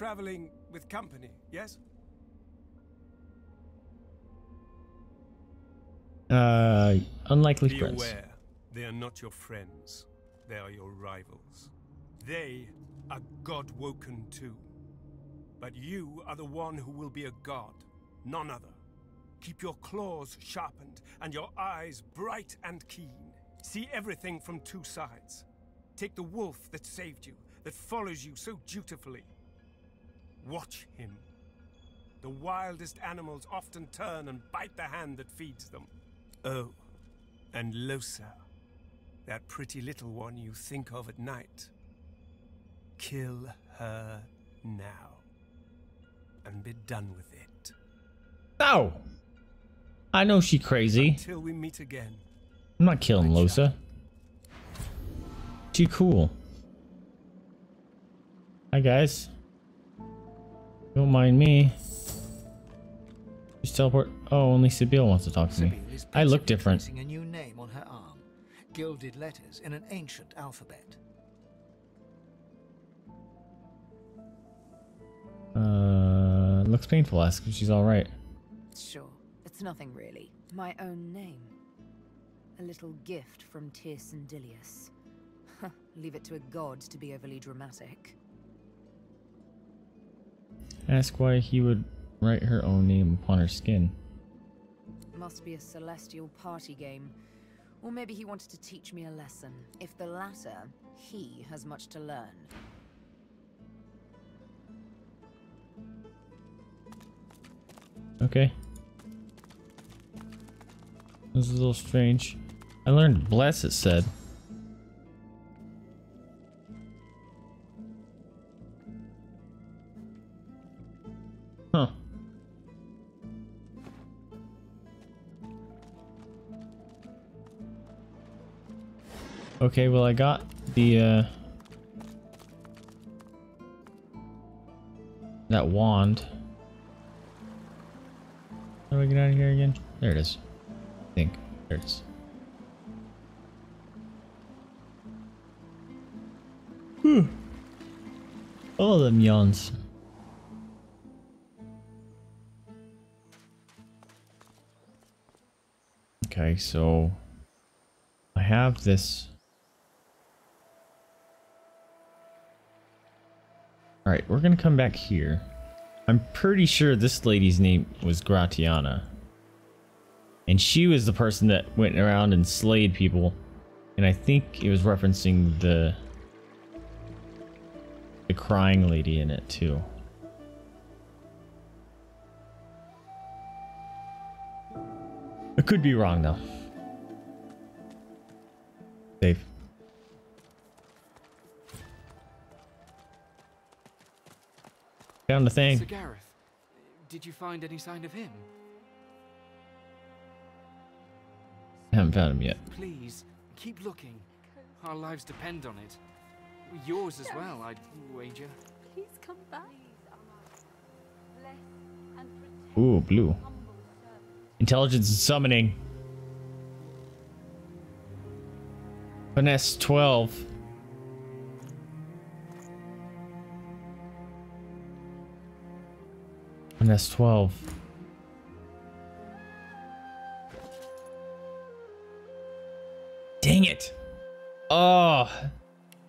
traveling with company, yes? Uh, unlikely Be friends. aware, they are not your friends. They are your rivals. They are God-woken too. But you are the one who will be a god, none other. Keep your claws sharpened and your eyes bright and keen. See everything from two sides. Take the wolf that saved you, that follows you so dutifully. Watch him. The wildest animals often turn and bite the hand that feeds them. Oh, and Lohse, that pretty little one you think of at night. Kill her now, and be done with it. No! I know she crazy. Till we meet again. I'm not killing My Lohse. Too cool. Hi guys. Don't mind me. Just teleport. Oh, only Sebille wants to talk to me. I look different. a new name on her arm. Gilded letters in an ancient alphabet. Uh, looks painful. Ask if she's all right. Sure, it's nothing really. My own name. A little gift from Tir-Cendelius. Leave it to a god to be overly dramatic. Ask why he would write her own name upon her skin. Must be a celestial party game. Or maybe he wanted to teach me a lesson. If the latter, he has much to learn. Okay. This is a little strange. I learned bless it said. Okay, well I got the uh that wand. How do I get out of here again? There it is. I think. There it is. Whew. All of them yawns. Okay, so I have this. Alright, we're gonna come back here. I'm pretty sure this lady's name was Gratiana. And she was the person that went around and slayed people. And I think it was referencing the the crying lady in it too. I could be wrong though. Save. Found the thing. Sir Gareth, did you find any sign of him? I haven't found him yet. Please, keep looking. Our lives depend on it. Yours as well, I'd wager. Please come back. Bless and protect Ooh, blue. Intelligence and summoning. Finesse 12. Finesse 12. Dang it. Oh.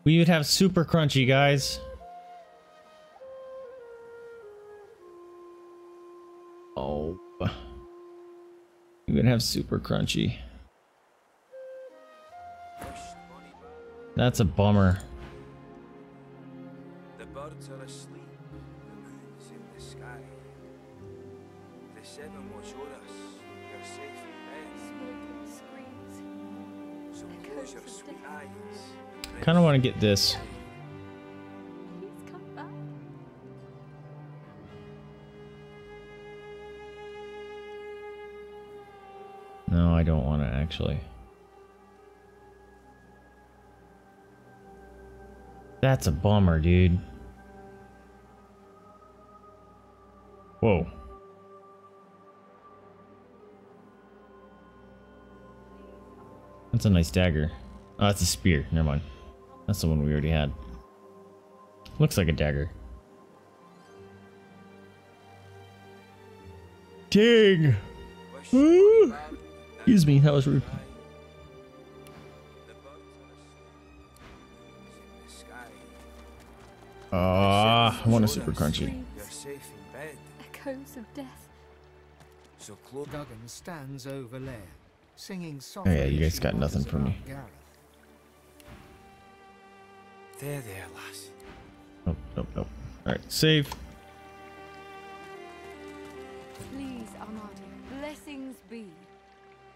We would have super crunchy, guys. Oh. We would have super crunchy. That's a bummer. Kind of want to get this. No, I don't want to actually. That's a bummer, dude. Whoa. That's a nice dagger. Oh, that's a spear. Never mind. That's the one we already had. Looks like a dagger. Ding. Excuse me, that was rude. Ah, uh, I want a super crunchy. Echoes of death. So Clorguggan stands over Lair singing softly. Oh, yeah, you guys got nothing from me. around There, there, lass. Nope, nope, nope. Alright, save. Please, Amadia, blessings be.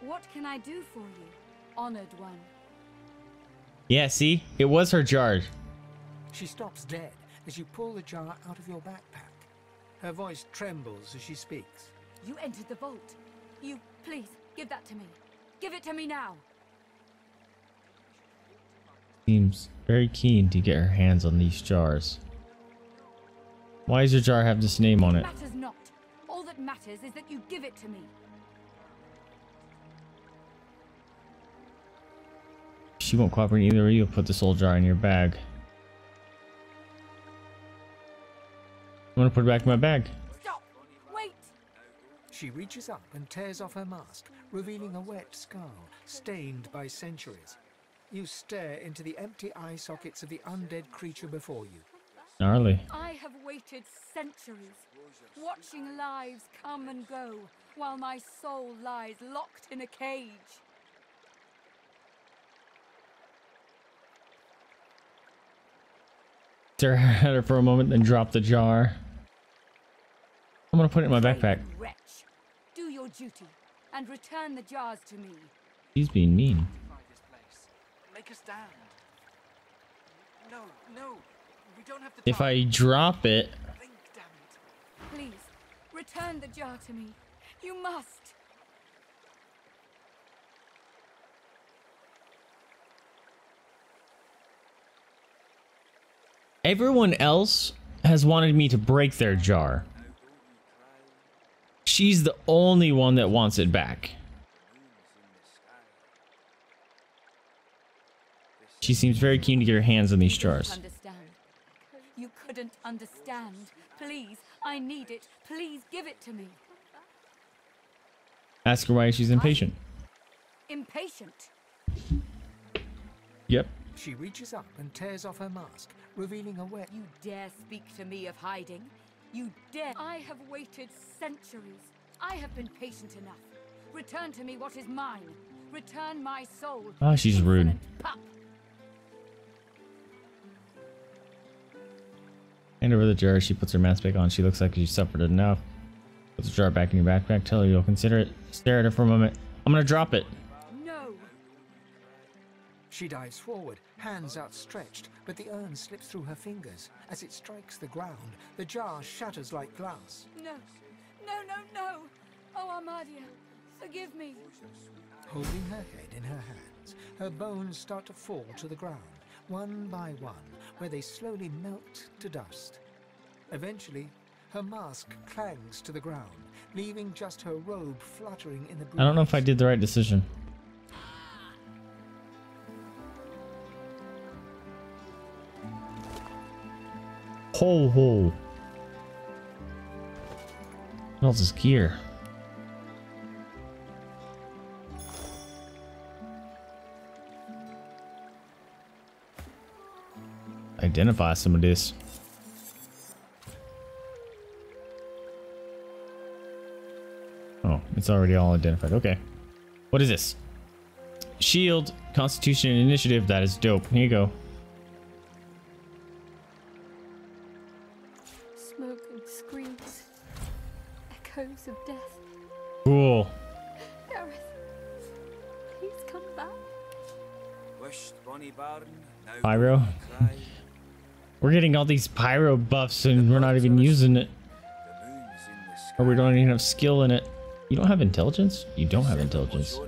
What can I do for you, honored one? Yeah, see? It was her jar. She stops dead as you pull the jar out of your backpack. Her voice trembles as she speaks. You entered the vault. You, please, give that to me. Give it to me now. Seems very keen to get her hands on these jars. Why does your jar have this name on it? Matters not. All that matters is that you give it to me. She won't cooperate either. You'll put this old jar in your bag. I'm gonna put it back in my bag. Stop! Wait! She reaches up and tears off her mask, revealing a wet skull, stained by centuries. You stare into the empty eye sockets of the undead creature before you. Gnarly. I have waited centuries, watching lives come and go, while my soul lies locked in a cage. Stare at her for a moment, then drop the jar. I'm gonna put it in my backpack. You Wretch, do your duty and return the jars to me. She's being mean. Find this place. Make a stand. No, no. We don't have the If. I drop it, Think, damn it. Please, return the jar to me. You must. everyone else has wanted me to break their jar. She's the only one that wants it back. She seems very keen to get her hands on these jars. Understand. You couldn't understand. Please, I need it. Please give it to me. Ask her why she's impatient. Impatient. Yep. She reaches up and tears off her mask, revealing a wet. You dare speak to me of hiding? You dare? I have waited centuries. I have been patient enough. Return to me what is mine. Return my soul. Ah, she's rude. Pup. Hand over the jar. She puts her mask back on. She looks like she suffered enough. Puts the jar back in your backpack. Tell her you'll consider it. Stare at her for a moment. I'm gonna drop it. No. She dives forward, hands outstretched, but the urn slips through her fingers. As it strikes the ground, the jar shatters like glass. No. No, no, no. Oh, Amadia, forgive me. Holding her head in her hands, her bones start to fall to the ground, one by one, where they slowly melt to dust. Eventually, her mask clangs to the ground, leaving just her robe fluttering in the breeze. I don't know if I did the right decision. Ho ho. What else is gear? Identify some of this. Oh, it's already all identified. Okay. What is this? Shield, Constitution, Initiative. That is dope. Here you go. Pyro. We're getting all these pyro buffs and we're not even using it. Or we don't even have skill in it. You don't have intelligence? You don't have intelligence.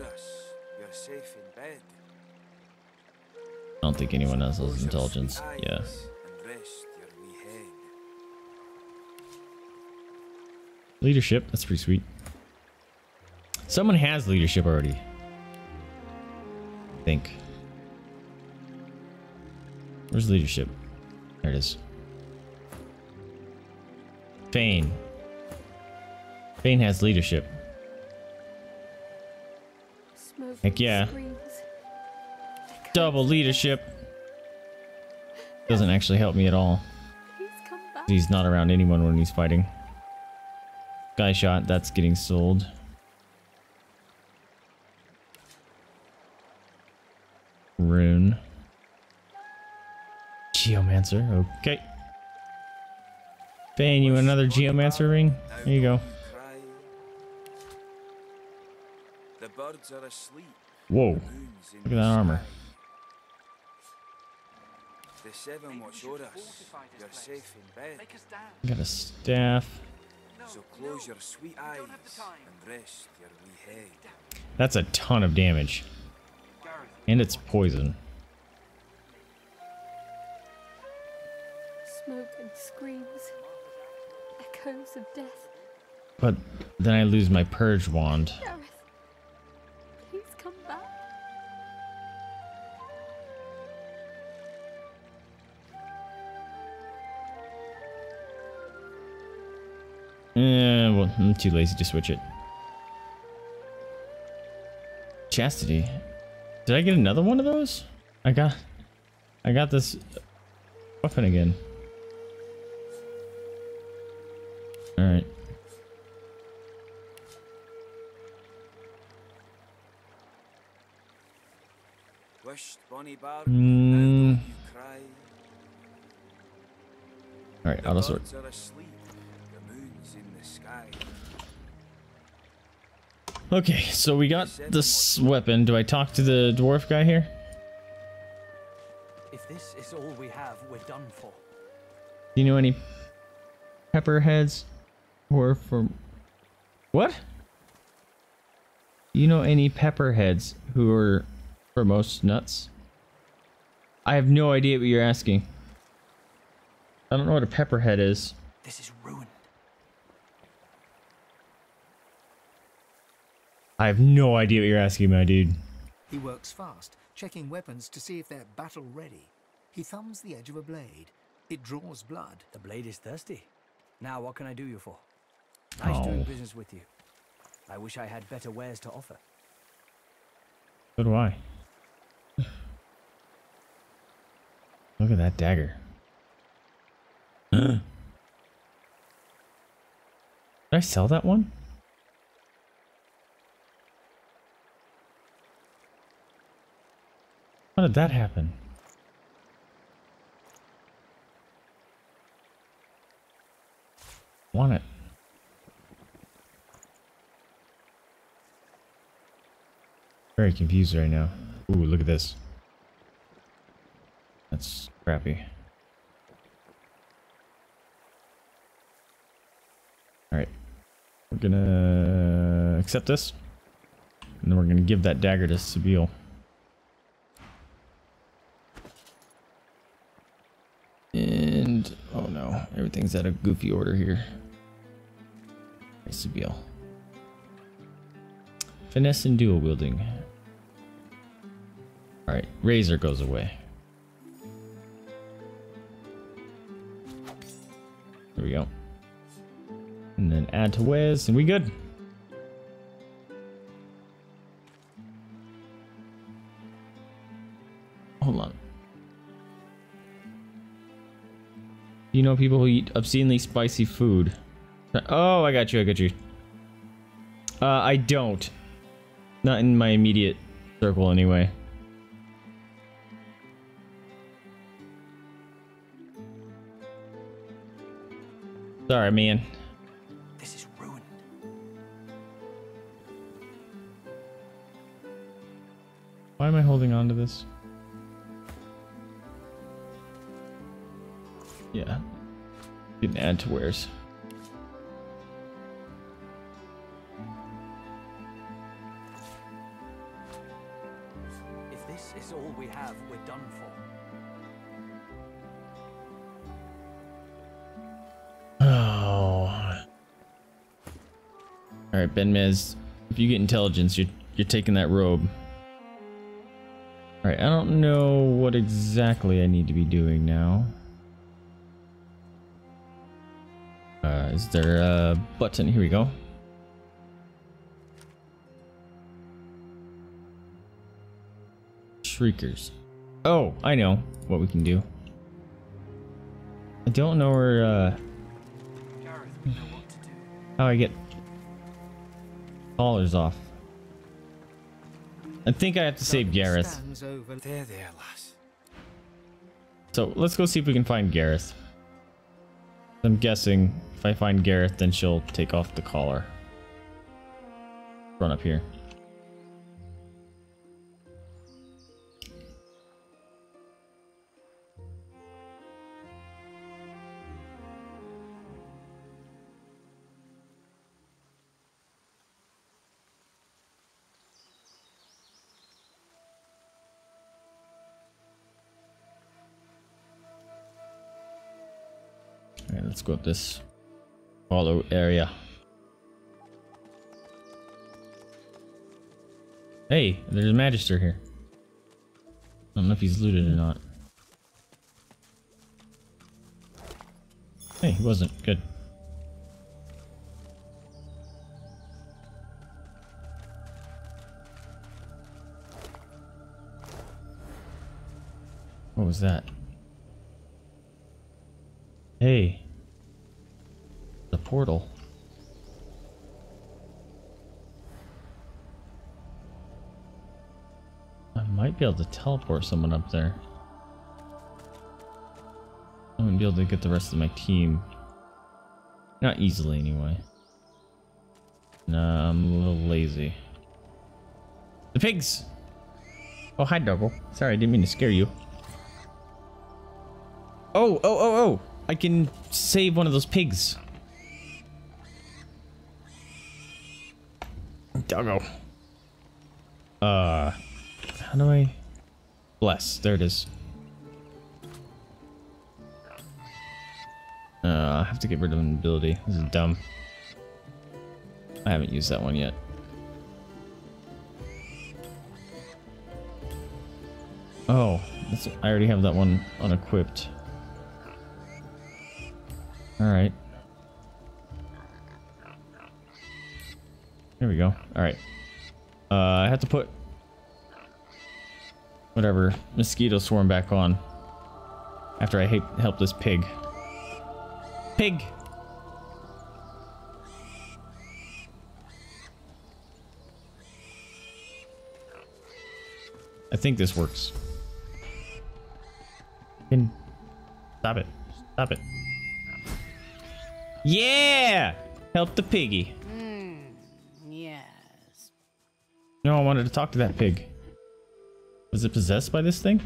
I don't think anyone else has intelligence. Yeah. Leadership. That's pretty sweet. Someone has leadership already. I think. Where's leadership? There it is. Fane. Bane has leadership. Heck yeah. Double leadership. Doesn't actually help me at all. Please come back. He's not around anyone when he's fighting. Guy shot, that's getting sold. Rune. Geomancer, okay. Fane, you another Geomancer ring? There you go. Whoa. Look at that armor. The seven watch o'er us. You're safe in bed. Got a staff. So close your sweet eyes and rest your wee head. That's a ton of damage. And it's poison. Screams. Echoes of death. But then I lose my purge wand. Gareth, please come back. Eh, well, I'm too lazy to switch it. Chastity. Did I get another one of those? I got... I got this weapon again. Asleep. Mm. The moon's in the sky. Okay, so we got this weapon. Do I talk to the dwarf guy here? If this is all we have, we're done for. Do you know any pepperheads or from what? You know any pepperheads who are for most nuts? I have no idea what you're asking. I don't know what a pepperhead is. This is ruined. I have no idea what you're asking, my dude. He works fast, checking weapons to see if they're battle ready. He thumbs the edge of a blade. It draws blood. The blade is thirsty. Now, what can I do you for? Nice oh. doing Oh. business with you. I wish I had better wares to offer. So do I. Look at that dagger. Did I sell that one? How did that happen? Want it. Very confused right now. Ooh, look at this. That's crappy. Alright. We're gonna accept this. And then we're gonna give that dagger to Sebille. And oh no, everything's out of goofy order here. Sebille. Finesse and dual wielding. Alright, razor goes away. There we go. And then add to Wes, and we good. Hold on. You know people who eat obscenely spicy food. Oh, I got you, I got you. Uh, I don't. Not in my immediate circle, anyway. Sorry, man. This is ruined. Why am I holding on to this? Yeah. Didn't add to wares. We have, we're done for. Oh. Alright, Ben Mez. If you get intelligence, you're you're taking that robe. Alright, I don't know what exactly I need to be doing now. Uh, is there a button? Here we go. Shriekers. Oh, I know what we can do. I don't know where, uh, Gareth know how I get collars off. I think I have to save Gareth. There, there. So let's go see if we can find Gareth. I'm guessing if I find Gareth, then she'll take off the collar. Run up here. Let's go up this hollow area. Hey, there's a Magister here. I don't know if he's looted or not. Hey, he wasn't. Good. What was that? Hey. The portal. I might be able to teleport someone up there. I wouldn't be able to get the rest of my team. Not easily, anyway. Nah, I'm a little lazy. The pigs! Oh, hi, Double. Sorry, I didn't mean to scare you. Oh, oh, oh, oh! I can save one of those pigs. Doggo. Uh, how do I? Bless. There it is. Uh, I have to get rid of an ability. This is dumb. I haven't used that one yet. Oh, I already have that one unequipped. Alright. There we go. Alright. Uh, I have to put whatever mosquito swarm back on after I help this pig. Pig! I think this works. Stop it. Stop it. Yeah! Help the piggy. Yes. No, I wanted to talk to that pig. Was it possessed by this thing?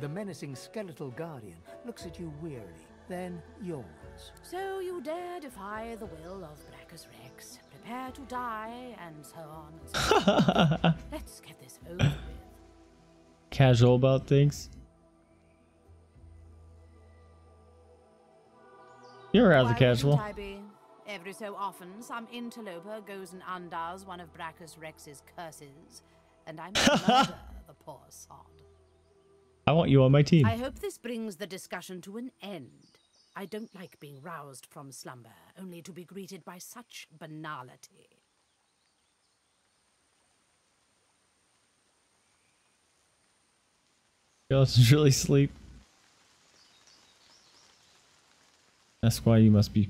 The menacing skeletal guardian looks at you wearily, then yawns. So you dare defy the will of Braccus Rex, prepare to die, and so on and so on. Let's get this over with. Casual about things. You're rather Why casual. Wouldn't I be? Every so often, some interloper goes and undoes one of Braccus Rex's curses, and I murder the poor sod. I want you on my team. I hope this brings the discussion to an end. I don't like being roused from slumber, only to be greeted by such banality. Doesn't really sleep. That's why you must be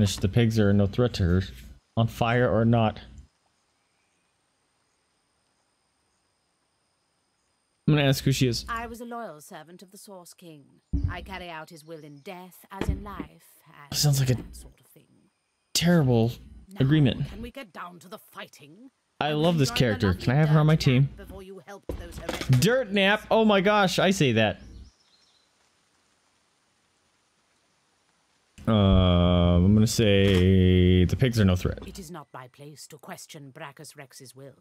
The pigs are no threat to her, on fire or not. I'm gonna ask who she is. I was a loyal servant of the Source King. I carry out his will in death as in life, Sounds like a- sort of thing. Terrible Now, agreement. Can we get down to the fighting? I love this character. Can I have her on my team? Dirt nap. Oh my gosh, I say that. Um, I'm gonna say the pigs are no threat. It is not my place to question Braccus Rex's will.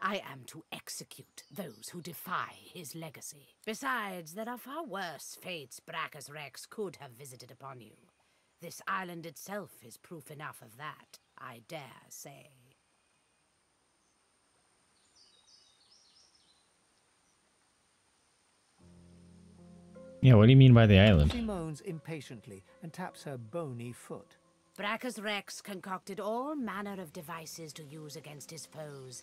I am to execute those who defy his legacy. Besides, there are far worse fates Brachus Rex could have visited upon you. This island itself is proof enough of that, I dare say. Yeah, what do you mean by the island? She moans impatiently and taps her bony foot. Braccus Rex concocted all manner of devices to use against his foes.